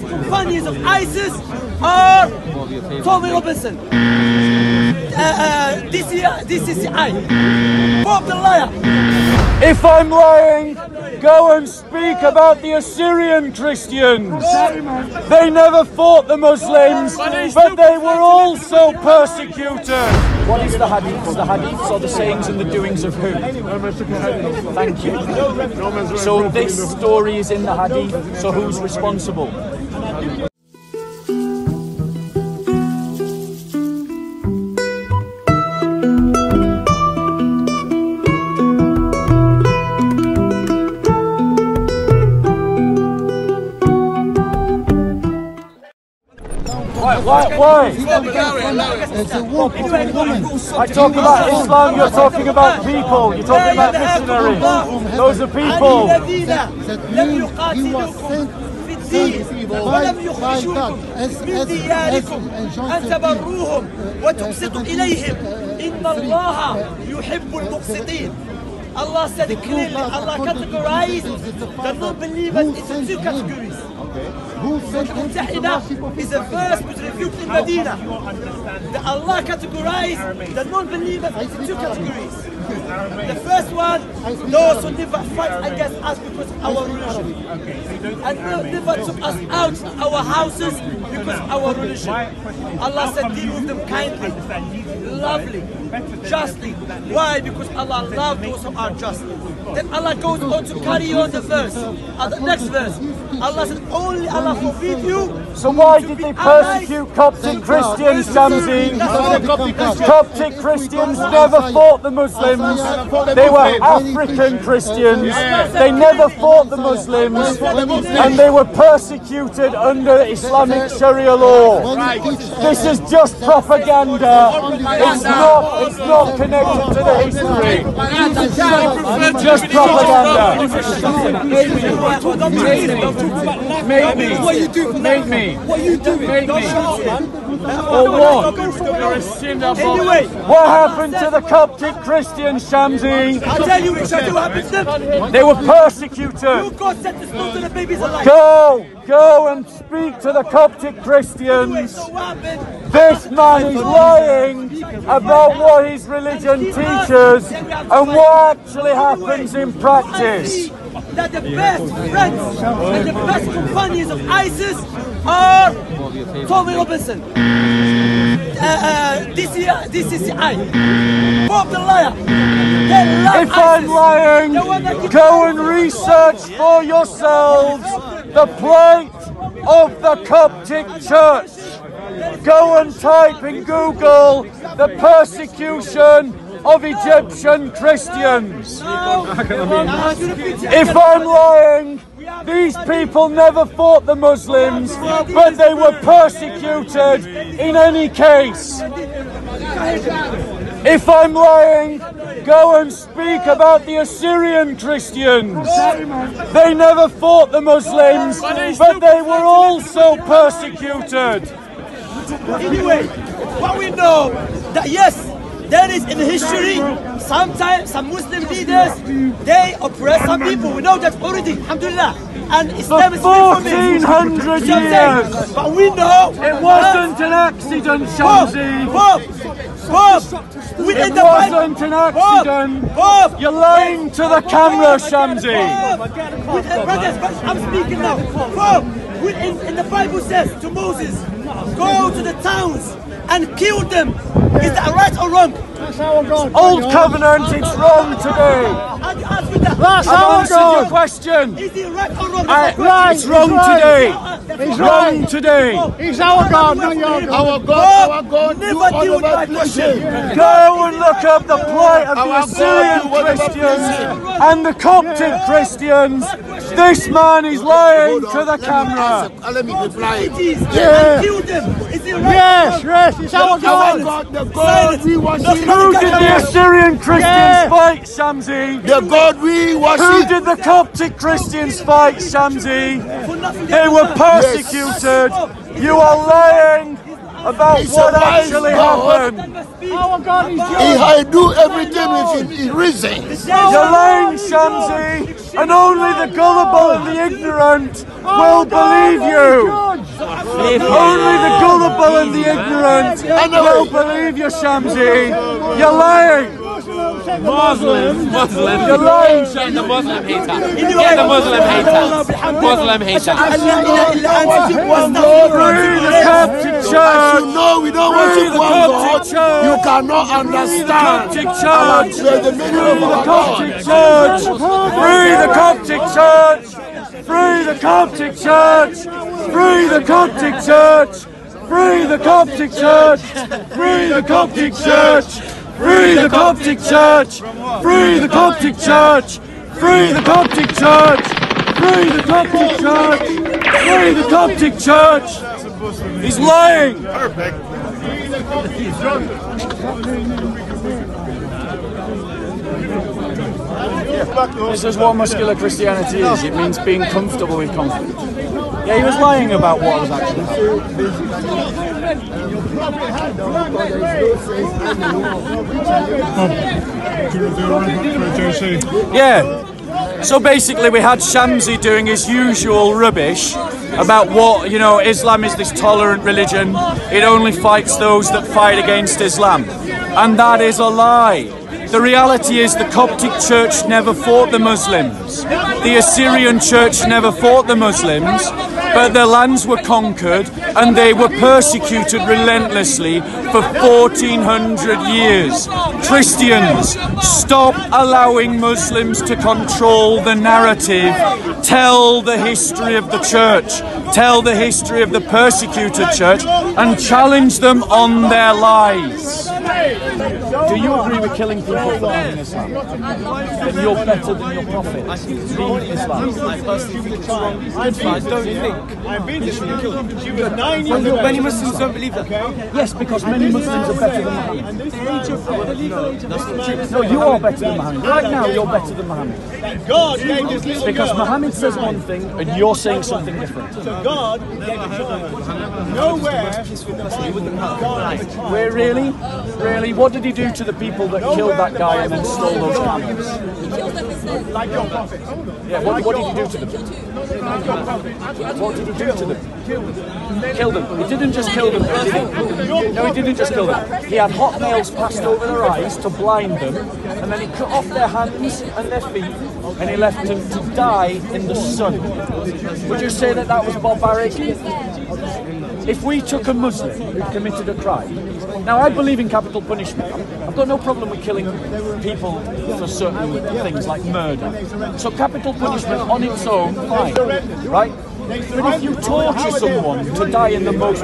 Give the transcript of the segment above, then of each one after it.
companions of ISIS are Tommy Robinson, uh, uh, DC, DCCI, Bob the Liar. If I'm lying, go and speak about the Assyrian Christians. They never fought the Muslims, but they were also persecuted. What is the hadith? The hadiths are the sayings and the doings of who? Thank you. So this story is in the hadith, so who's responsible? Why? Why? Why? It's a war for a woman. I talk about Islam, you're talking about people. You're talking about missionaries. Those are people. الذين لم He يقاتلوكم was sent في الدين ولم يخرجوكم من دياركم أن تبروهم وتقسطوا إليهم إن الله يحب المقسطين Allah said it clearly, Allah categorized the non-believers into two categories. Who sent him to المتحدة is the first which rebuked in Medina. The Allah categorized the non-believers into two categories. The first one, those who never fight against us because of our religion. And no- never took us out of our houses because of our religion. Allah said, deal with them kindly, lovely, justly. Why? Because Allah loves those who are just. Then Allah goes on to carry on the verse. Uh, the next verse. Allah said, only Allah forbid you. So why did they persecute Coptic Christians? That's Coptic Christians never fought the Muslims. They were African Christians. They never fought the Muslims. And they were persecuted under Islamic Sharia law. This is just propaganda. It's not, it's not connected to the history. Just propaganda. Make me. What you do for Make me. What you doing? Make me. Or what? Anyway, What happened to the Coptic Christians, Shamsi? I'll tell you what what happened to them. They were You persecuted. God sent the stone to the babies alive. Go, go and speak to the Coptic Christians. so what happened? This man is lying about what his religion teaches and what actually happens in practice. That the best friends and the best companions of ISIS are Tommy Robinson, uh, uh, DC, DCCI, Bob the Liar. If I'm lying, The one that keeps go and research for yourselves the plight of the Coptic Church. Go and type in Google the persecution of Egyptian Christians. If I'm lying, these people never fought the Muslims, but they were persecuted in any case. If I'm lying, go and speak about the Assyrian Christians. They never fought the Muslims, but they were also persecuted. Anyway, what we know that yes, there is in history sometimes some Muslim leaders they oppress some people. We know that already, alhamdulillah. And Islam is free from it. 1400 You know what I'm saying? years. But we know It wasn't an accident, Shamsi. Bob, Bob, we It wasn't an accident. Bob, You're lying to the camera, Shamsi. Bob, we, brothers, brothers, I'm speaking now. Bob, in, in the Bible says to Moses, go to the towns and kill them. Is that right or wrong? Old covenant, it's wrong today. I ask you that. I've answered your question. Is it right or wrong? I- That's question. it's wrong today. Right. wrong today. He's our God, not your God. Our God, our God, never do all deal with of my question. Go and look up the plight of the Assyrian Christians and the Coptic Christians. This man is lying to the camera. Uh, Let me reply. Yeah. and kill them. Is it right? Yes, yes, it's our God. God, the God we Who did the Assyrian Christians fight, Shamsi? The God we Who did the Coptic Christians fight, nothing They were persecuted. You are lying about It's what actually God. happened. Our God He I do everything with his reason. You're lying, Shamsi, and only the gullible and the ignorant will believe you. Only the gullible and the ignorant will believe you, Shamsi. You're lying. Muslims, Muslims. You're lying, Get the Muslim hater. Get the Muslim hater. Muslim hater. Free the Coptic As Church. you know, we don't Free worship the one Coptic God. You cannot understand Coptic our Church. the meaning of Free the Coptic Church! Free the Coptic Church! Free the Coptic Church! Free the Coptic Church! Free the Coptic Church! Free the Coptic Church! Free the Coptic Church! Free the Coptic Church! Free the Coptic Church! Free the Coptic Church! Free the Coptic Church! He's lying! This is what muscular Christianity is. It means being comfortable with conflict. Yeah, he was lying about what was actually happening. Yeah. So basically, we had Shamsi doing his usual rubbish about what, you know, Islam is this tolerant religion. It only fights those that fight against Islam. And that is a lie. The reality is the Coptic Church never fought the Muslims. The Assyrian Church never fought the Muslims, but their lands were conquered and they were persecuted relentlessly for 1400 years. Christians, stop allowing Muslims to control the narrative. Tell the history of the church. Tell the history of the persecuted church and challenge them on their lies. Do you agree with killing people for leaving Islam? Then you're better than your prophet. Leave Islam. I personally think it's wrong, I don't think they should be killed. She was nine years old. Many Muslims don't believe that. Yes, because many Muslims are better than Muhammad. No, you are better than Muhammad. Right now, you're better than Muhammad. God gave this little Because. Muhammad says one thing and you're saying something different. So God gave a child. Nowhere in the Bible God gave. Where really? Really? What did he do to the people that killed that guy and then stole those camels? Like your prophet. Yeah, what, what did you do to them? What did he do to them? Killed them. He didn't just kill them. No, he didn't just kill them. He had hot nails passed over their eyes to blind them, and then he cut off their hands and their feet, and he left them to die in the sun. Would you say that that was barbaric? If we took a Muslim who committed a crime, now I believe in capital punishment. I've got no problem with killing people for certain things like murder. So capital punishment on its own, fine, right? But if you torture someone to die in the most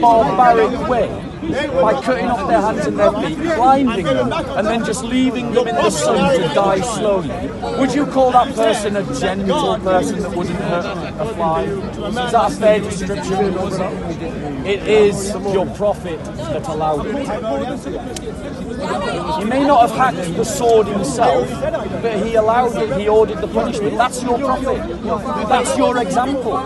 barbaric way, by cutting off their hands and their feet, blinding them, and then just leaving them in the sun to die slowly, would you call that person a gentle person that wouldn't hurt a fly? Is that a fair description? It is your prophet that allowed it. He may not have hacked the sword himself, but he allowed it, he ordered the punishment. That's your prophet. That's your example.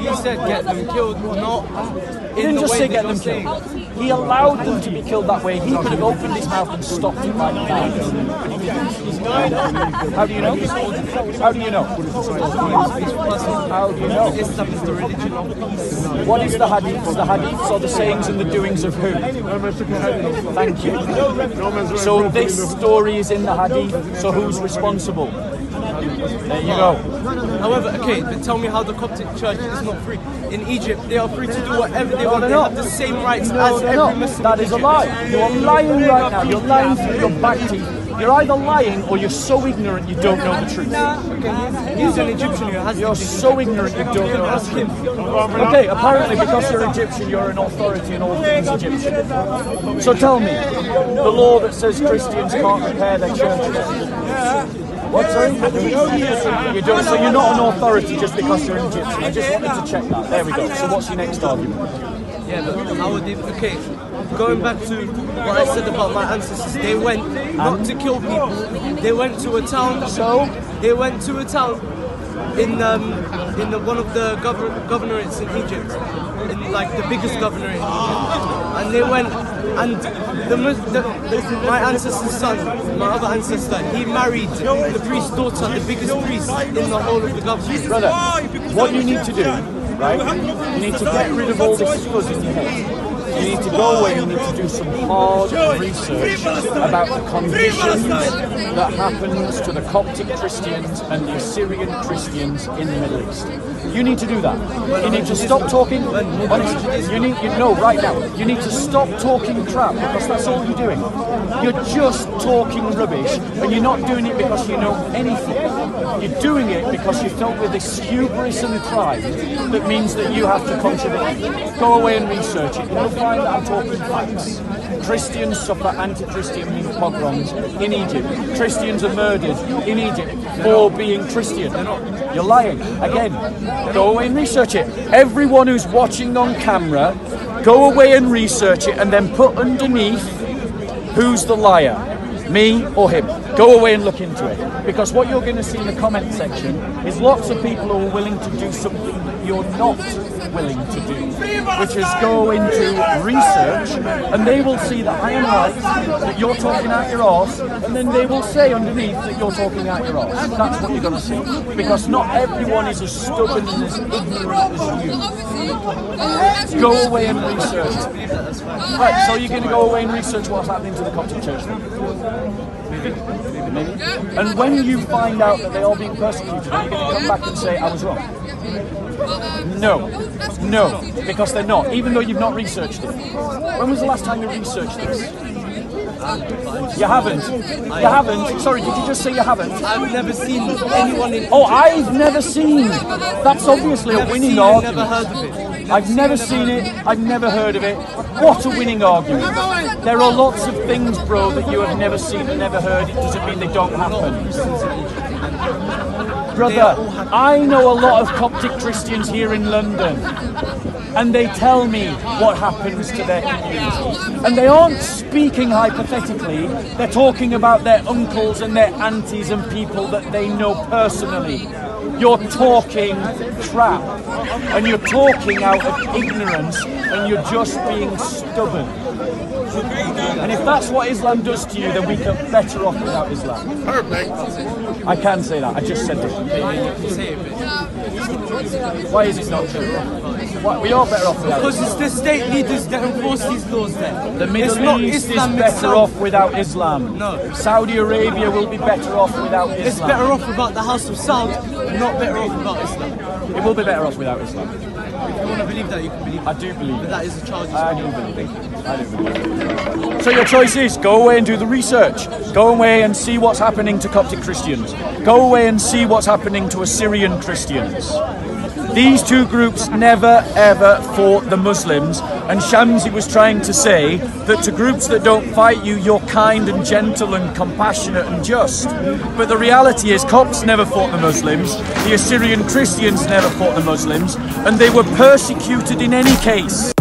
He said get them killed, not He didn't just say get them killed. He allowed them to be killed that way. He could have opened his mouth and stopped it right now. How do you know? How do you know? How do you know? Islam is the religion of peace. What is the hadiths? The hadiths are the sayings and the doings of who? Thank you. So this story is in the hadith, so who's responsible? There you go. However, okay, but tell me how the Coptic Church is not free. In Egypt, they are free to do whatever they want. they're not. have the same rights No, as every not. Muslim. That is a lie. You are lying right now. You're lying through your back teeth. You're either lying or you're so ignorant you don't know the truth. He's an Egyptian who has You're so ignorant you don't know the truth. Okay, apparently because you're Egyptian, you're an authority in all things Egyptian. So tell me, the law that says Christians can't repair their churches. What, sorry? You don't, so you're not an authority just because you're Egyptian. I just wanted to check that. There we go. So what's your next argument? Yeah, but how would they? Okay, going back to what I said about my ancestors, they went not to kill people. They went to a town. So? they went to a town in um in the, one of the govern, governorates in Egypt, in like the biggest governorate and they went and the, the my ancestor's son, my other ancestor, he married the priest's daughter, the biggest priest in the whole of the governorate. Brother, what you need to do right? You need to get rid of all this fuzz in your head. You need to go away and you need to do some hard research about the conditions that happens to the Coptic Christians and the Assyrian Christians in the Middle East. You need to do that. You need to stop talking. You need you know right now. You need to stop talking crap because that's all you're doing. You're just talking rubbish, and you're not doing it because you know anything. You're doing it because you're filled with this hubris and pride that means that you have to contradict. Go away and research it. You'll find that I'm talking facts. Christians suffer anti-Christian pogroms in Egypt. Christians are murdered in Egypt for being Christian. You're lying. Again, go away and research it. Everyone who's watching on camera, go away and research it and then put underneath who's the liar, me or him. Go away and look into it. Because what you're going to see in the comment section is lots of people who are willing to do something you're not willing to do, which is go into research and they will see that I am right, that you're talking out your arse, and then they will say underneath that you're talking out your arse. That's what you're going to see. Because not everyone is as stubborn and as ignorant as you. Go away and research. Right, so you're going to go away and research what's happening to the Coptic Church. And when you find out that they are being persecuted, are you going to come back and say, I was wrong? No. No, because they're not, even though you've not researched it. When was the last time you researched this? You haven't. You haven't. Sorry, did you just say you haven't? I've never seen anyone in. Oh, I've never seen. That's obviously a winning argument. You Never winning seen it, argument. I've never seen it. I've never heard of it. What a winning argument. There are lots of things, bro, that you have never seen and never heard. It doesn't mean they don't happen. Brother, I know a lot of Coptic Christians here in London. And they tell me what happens to their community. And they aren't speaking hypothetically, they're talking about their uncles and their aunties and people that they know personally. You're talking crap. And you're talking out of ignorance and you're just being stubborn. And if that's what Islam does to you, then we can better off without Islam. Perfect. I can say that. I just said it. Why is it not true? Why, we are better off without Because Islam. it's the state leaders that enforce these laws there. The Middle it's not East Islam is better itself. off without Islam. No. Saudi Arabia will be better off without Islam. It's better off without the House of Saud, not better off without Islam. It will be better off without Islam. If you want to believe that, you can believe I do believe But that is a charge. I do believe. I do believe it. So your choice is go away and do the research. Go away and see what's happening to Coptic Christians. Go away and see what's happening to Assyrian Christians. These two groups never ever fought the Muslims, and Shamsi was trying to say that to groups that don't fight you, you're kind and gentle and compassionate and just. But the reality is, Copts never fought the Muslims, the Assyrian Christians never fought the Muslims, and they were persecuted in any case.